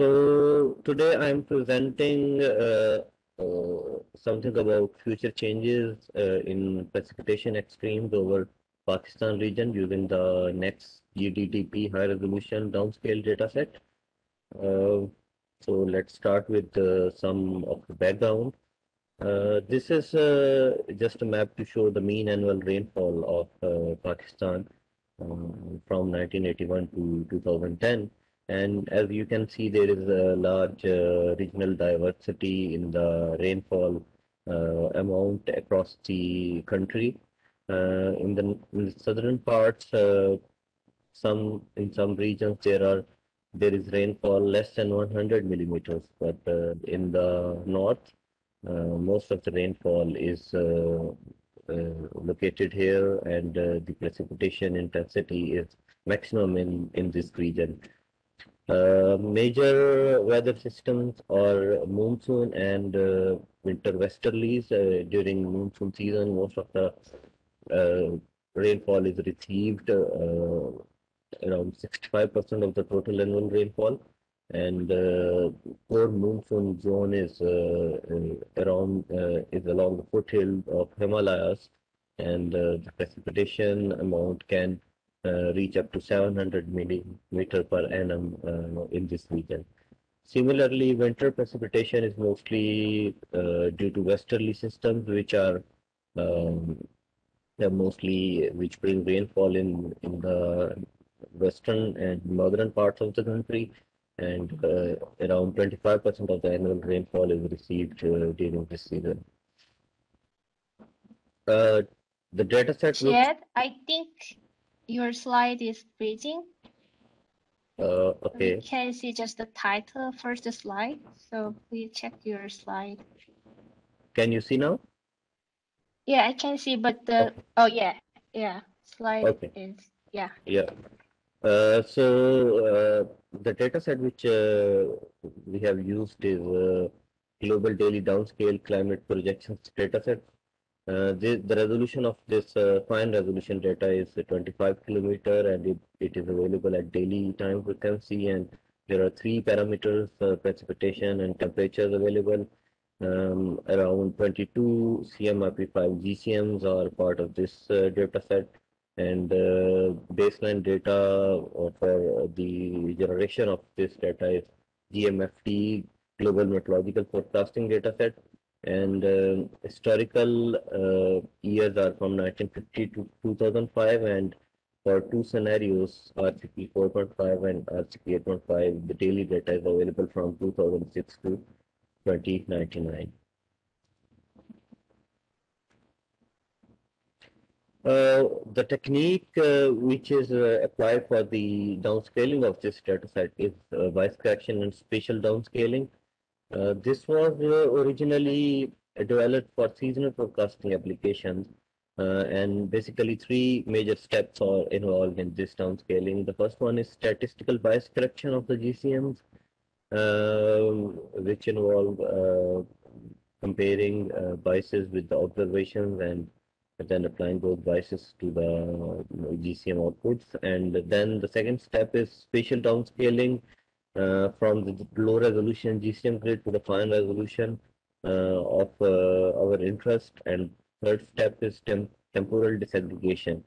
So today I'm presenting uh, uh, something about future changes uh, in precipitation extremes over Pakistan region using the next GDTP high resolution downscale dataset. Uh, so let's start with uh, some of the background. Uh, this is just a map to show the mean annual rainfall of Pakistan um, from 1981 to 2010. And as you can see, there is a large uh, regional diversity in the rainfall uh, amount across the country. Uh, in, the, in, the, southern parts, uh, some in some regions there are there is rainfall less than 100 millimeters, but uh, in the north, uh, most of the rainfall is located here, and the precipitation intensity is maximum in in this region. Uh, major weather systems are monsoon and uh, winter westerlies. Uh, during monsoon season, most of the uh, rainfall is received uh, around 65% of the total annual rainfall. And uh, core monsoon zone is around is along the foothill of Himalayas, and the precipitation amount can uh, reach up to 700 millimeter per annum uh, in this region. Similarly, winter precipitation is mostly uh, due to westerly systems, which are um, mostly which bring rainfall in in the western and northern parts of the country, and uh, around 25% of the annual rainfall is received uh, during this season. Uh, the data set. Chad, I think your slide is reading. Uh, okay. You can see just the title first slide. So please check your slide. Can you see now? Yeah, I can see, but the okay. oh yeah, yeah, slide okay. is yeah. Yeah. Uh, so uh, the data set which uh, we have used is uh, global daily downscale climate projections data set uh, the, the resolution of this uh, fine resolution data is 25 kilometer and it, it is available at daily time frequency and there are three parameters uh, precipitation and temperatures available. Um, around 22 CMIP5 GCMs are part of this uh, data set and uh, baseline data for the generation of this data is GMFD global meteorological forecasting data set and uh, historical uh, years are from 1950 to 2005 and for two scenarios RCP 4.5 and RCP 8.5 the daily data is available from 2006 to 2099 Uh, the technique uh, which is uh, applied for the downscaling of this dataset is uh, bias correction and spatial downscaling. Uh, this was uh, originally developed for seasonal forecasting applications. Uh, and basically three major steps are involved in this downscaling. The first one is statistical bias correction of the GCMs, um, which involve uh, comparing uh, biases with the observations and then applying those biases to the GCM outputs. And then the second step is spatial downscaling, from the low resolution GCM grid to the fine resolution uh, of uh, our interest. And third step is temp temporal disaggregation.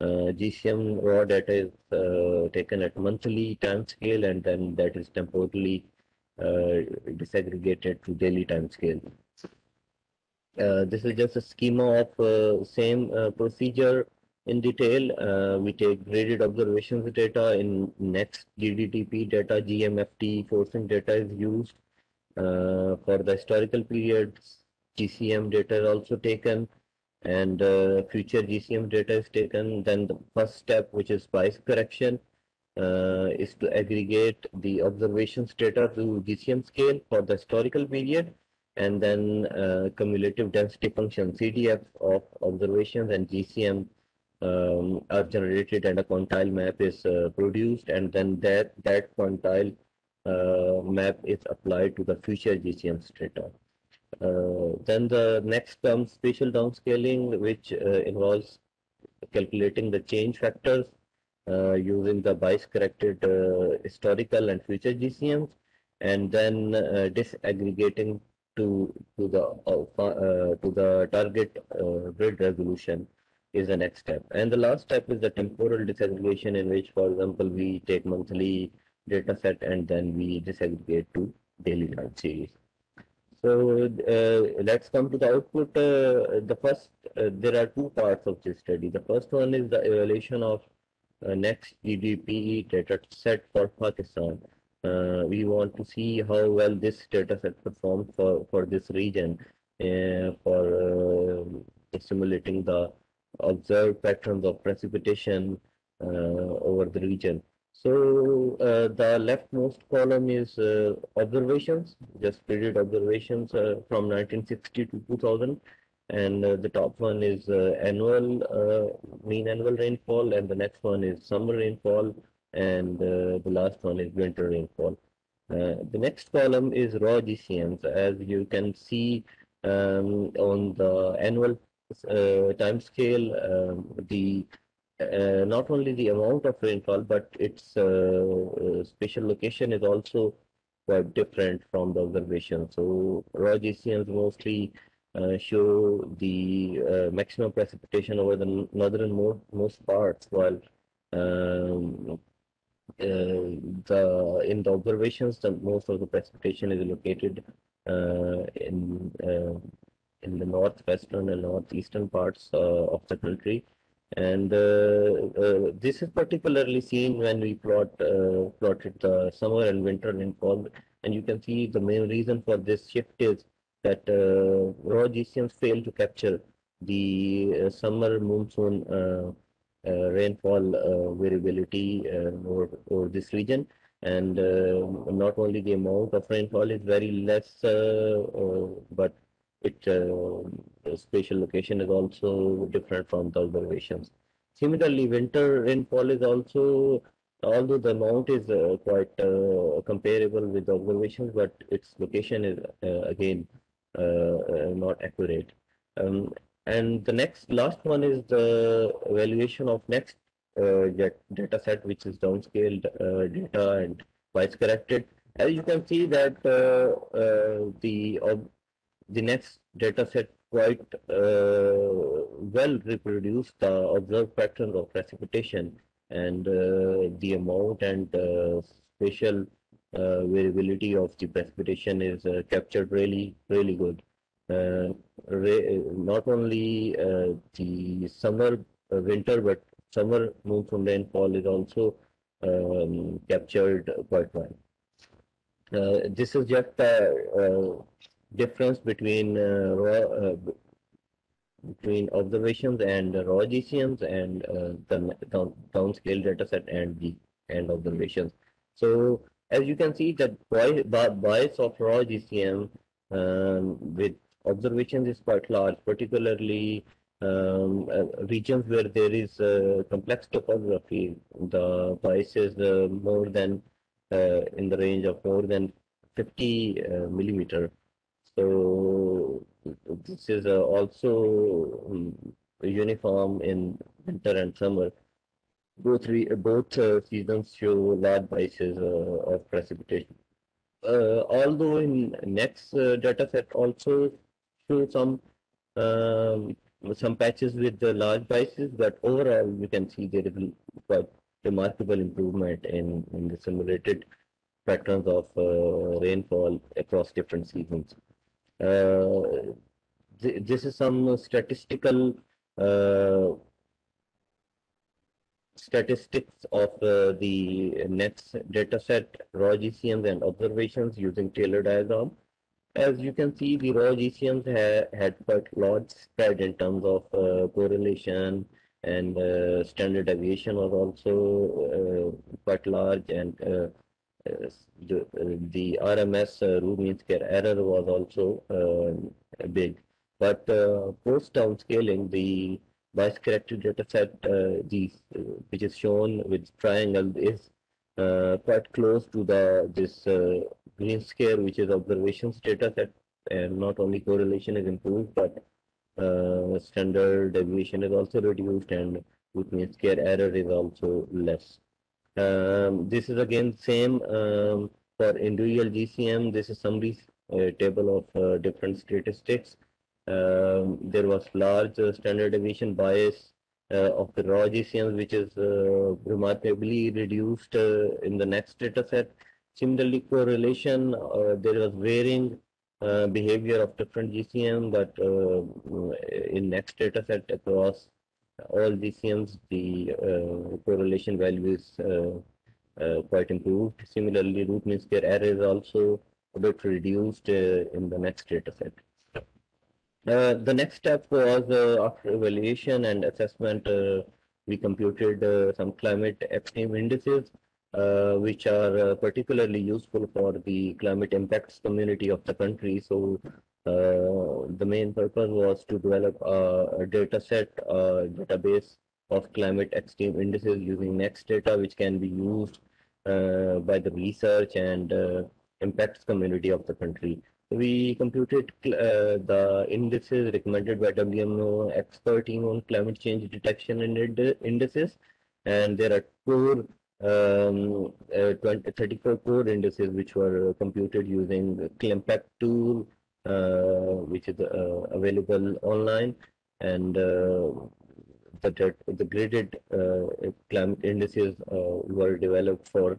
GCM raw data is taken at monthly time scale and then that is temporally disaggregated to daily time scale. Uh, this is just a schema of uh, same uh, procedure in detail. Uh, we take graded observations data in next GDTP data, GMFD forcing data is used. Uh, for the historical periods, GCM data is also taken and uh, future GCM data is taken. Then the first step, which is bias correction, uh, is to aggregate the observations data to GCM scale for the historical period and then uh, cumulative density function CDF of observations and GCM um, are generated and a quantile map is uh, produced and then that that quantile uh, map is applied to the future GCM strata. Uh, then the next comes spatial downscaling which uh, involves calculating the change factors uh, using the bias corrected uh, historical and future GCMs and then disaggregating to to the to the target grid resolution is the next step. And the last step is the temporal disaggregation in which, for example, we take monthly data set and then we disaggregate to daily time series. So uh, let's come to the output. Uh, the first, uh, there are two parts of this study. The first one is the evaluation of uh, next GDP data set for Pakistan. Uh, we want to see how well this data set performs for, for this region uh, for simulating the observed patterns of precipitation over the region. So uh, the leftmost column is uh, observations, just period observations uh, from 1960 to 2000. And uh, the top one is uh, annual, uh, mean annual rainfall, and the next one is summer rainfall, and the last one is winter rainfall. the next column is raw GCMs. As you can see um, on the annual time scale, um, the uh, not only the amount of rainfall, but its uh, uh, spatial location is also quite different from the observation. So raw GCMs mostly uh, show the uh, maximum precipitation over the northern most parts, while um, uh, the in the observations, the most of the precipitation is located in in the northwestern and northeastern parts of the country and uh, uh, this is particularly seen when we plot uh, plotted the summer and winter rainfall. And you can see the main reason for this shift is that raw GCMs fail to capture the summer monsoon rainfall variability over, over this region and uh, not only the amount of rainfall is very less, uh, uh, but it uh, spatial location is also different from the observations. Similarly, winter rainfall is also, although the amount is uh, quite uh, comparable with the observations, but its location is uh, again uh, uh, not accurate. Um, and the next last one is the evaluation of NEX data set, which is downscaled data and bias corrected. As you can see that the the NEX data set quite uh, well reproduce the observed pattern of precipitation and uh, the amount and uh, spatial uh, variability of the precipitation is uh, captured really, really good. Uh, not only the summer, winter, but summer monsoon rainfall is also um, captured quite well. this is just a difference between uh, raw, uh, between observations and raw GCMs and uh, the down, downscale data set and the and observations. So as you can see, the bias of raw GCM um, with observations is quite large, particularly um, uh, regions where there is uh, complex topography. The bias is uh, more than in the range of more than 50 millimeter. So this is uh, also um, uniform in winter and summer. Both re both uh, seasons show large biases uh, of precipitation. Uh, although in NEX uh, data set also show some um, some patches with the large biases, but overall we can see there is quite remarkable improvement in, in the simulated patterns of uh, rainfall across different seasons. Uh, th this is some statistical uh, statistics of uh, the NEX data set, raw GCMs and observations using Taylor diagram. As you can see, the raw GCMs ha had quite large spread in terms of uh, correlation and uh, standard deviation was also uh, quite large and the, the RMS uh, root mean square error was also uh, big. But uh, post downscaling, the bias corrected data set, uh, the, uh, which is shown with triangle, is uh, quite close to the this uh, green square, which is observations data set. And not only correlation is improved, but standard deviation is also reduced, and root mean square error is also less. Um, this is again same um, For individual GCM, this is summary uh, table of uh, different statistics. Um, there was large uh, standard deviation bias uh, of the raw GCMs, which is uh, remarkably reduced uh, in the NEX data set. Similarly, correlation, there was varying behavior of different GCM, but in NEX data set across all GCMs, the uh, correlation value is uh, uh, quite improved. Similarly, root mean square error is also a bit reduced uh, in the NEX data set. Uh, the next step was uh, after evaluation and assessment, we computed some climate extreme indices, which are particularly useful for the climate impacts community of the country. So uh, the main purpose was to develop a, a data set, a database of climate extreme indices using NEX data, which can be used uh, by the research and uh, impacts community of the country. We computed uh, the indices recommended by WMO expert team on climate change detection and indices, and there are four um, uh, 20, 34 core indices which were computed using Climpact tool, uh, which is uh, available online, and the, the graded uh, climate indices uh, were developed for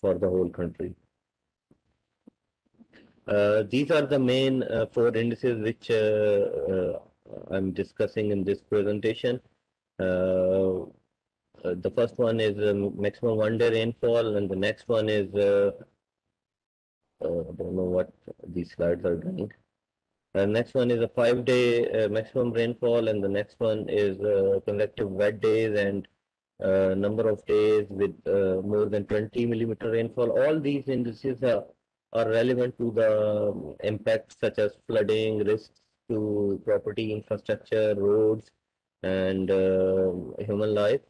for the whole country. Uh, these are the main four indices which I'm discussing in this presentation. Uh, the first one is um, maximum one day rainfall and the next one is uh, uh, I don't know what these slides are doing. Uh, next one is a five day uh, maximum rainfall, and the next one is uh, convective wet days and uh, number of days with uh, more than 20 millimeter rainfall. All these indices are, are relevant to the impacts such as flooding, risks to property, infrastructure, roads, and uh, human life.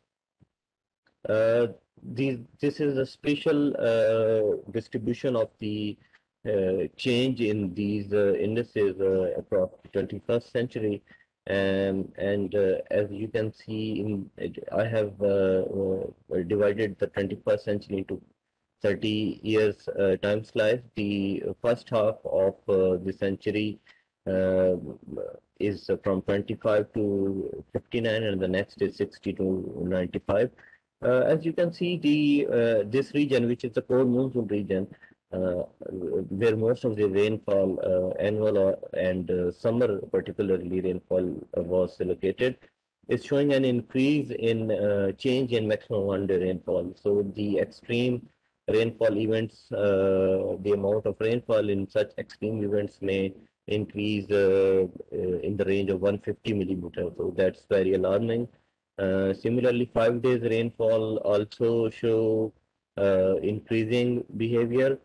These, this is a special distribution of the uh, change in these uh, indices uh, across the 21st century. Um, and as you can see, in, I have divided the 21st century into 30 years uh, time slice. The first half of uh, the century uh, is from 25 to 59 and the next is 60 to 95. As you can see, the this region, which is the core monsoon region, uh, where most of the rainfall, uh, annual and uh, summer particularly rainfall was located, is showing an increase in change in maximum one day rainfall. So the extreme rainfall events, uh, the amount of rainfall in such extreme events may increase uh, in the range of 150 millimeters. So that's very alarming. Uh, similarly, five days rainfall also show increasing behavior.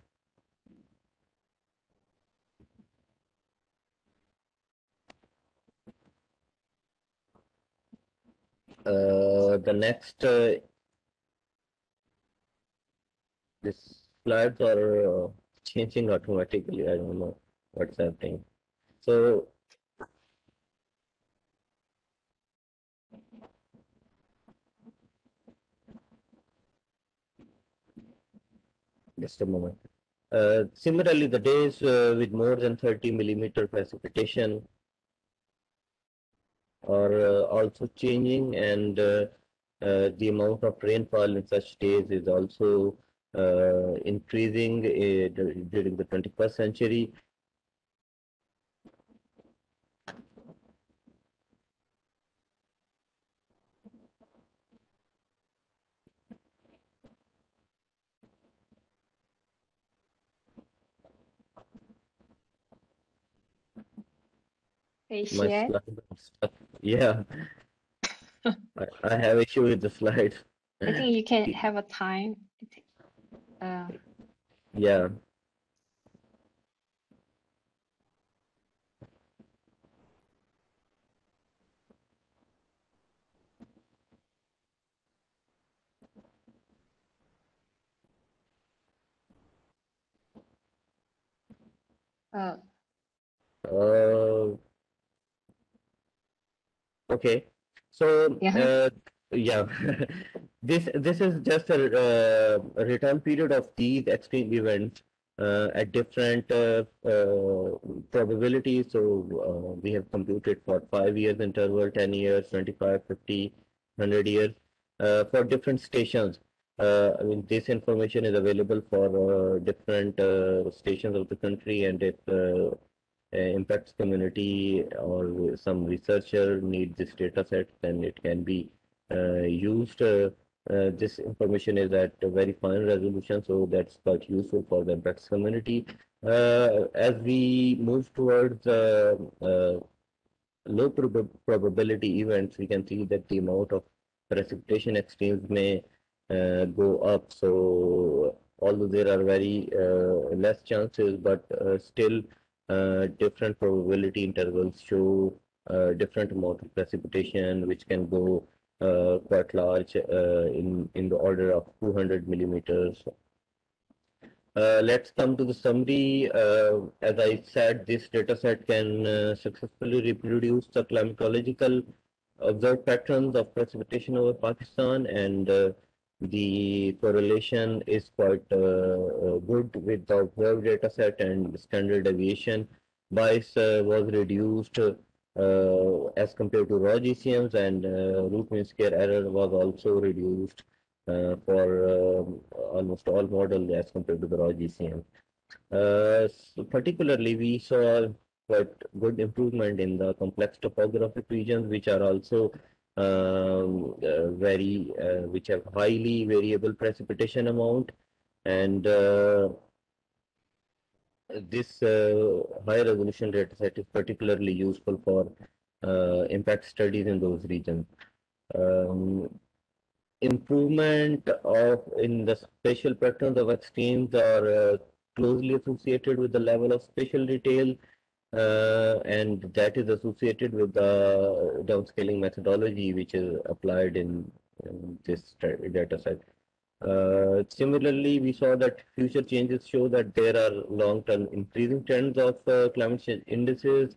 Uh, the next uh, this slides are uh, changing automatically. I don't know what's happening. So just a moment. Uh, similarly, the days uh, with more than 30 millimeter precipitation are uh, also changing and uh, uh, the amount of rainfall in such days is also increasing during the 21st century. Hey, share. Yeah, I, I have issue with the slide. I think you can have a time. Uh, Yeah, uh, Okay, so Yeah. uh, yeah, this this is just a, uh, a return period of these extreme events uh, at different uh, uh, probabilities. So uh, we have computed for five years interval, 10 years, 25, 50, 100 years uh, for different stations. Uh, I mean, this information is available for different stations of the country and if impacts community or some researcher need this data set, then it can be used uh, this information is at very fine resolution, so that's quite useful for the impacts community. Uh, as we move towards uh, uh low prob probability events, we can see that the amount of precipitation extremes may uh, go up. So although there are very uh, less chances, but still different probability intervals show different amount of precipitation, which can go uh, quite large uh, in, in the order of 200 millimeters. Uh, let's come to the summary. as I said, this data set can successfully reproduce the climatological observed patterns of precipitation over Pakistan and uh, the correlation is quite uh, good with the observed data set and standard deviation bias uh, was reduced uh, as compared to raw GCMs and uh, root mean square error was also reduced uh, for um, almost all models as compared to the raw GCM. So particularly, we saw quite good improvement in the complex topographic regions, which are also um, uh, very, uh, which have highly variable precipitation amount and uh, this uh, high resolution data set is particularly useful for uh, impact studies in those regions. Um, improvement of in the spatial patterns of extremes are uh, closely associated with the level of spatial detail uh, and that is associated with the downscaling methodology which is applied in, in this data set. Uh, similarly, we saw that future changes show that there are long-term increasing trends of uh, climate change indices.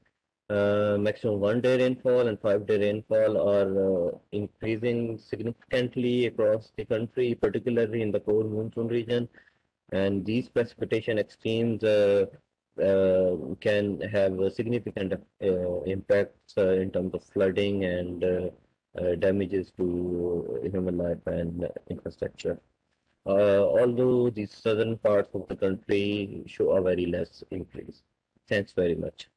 Uh, maximum one-day rainfall and five-day rainfall are uh, increasing significantly across the country, particularly in the core monsoon region. And these precipitation extremes uh, Uh, can have a significant uh, impacts uh, in terms of flooding and damages to human life and infrastructure. Uh, although the southern parts of the country show a very less increase. Thanks very much.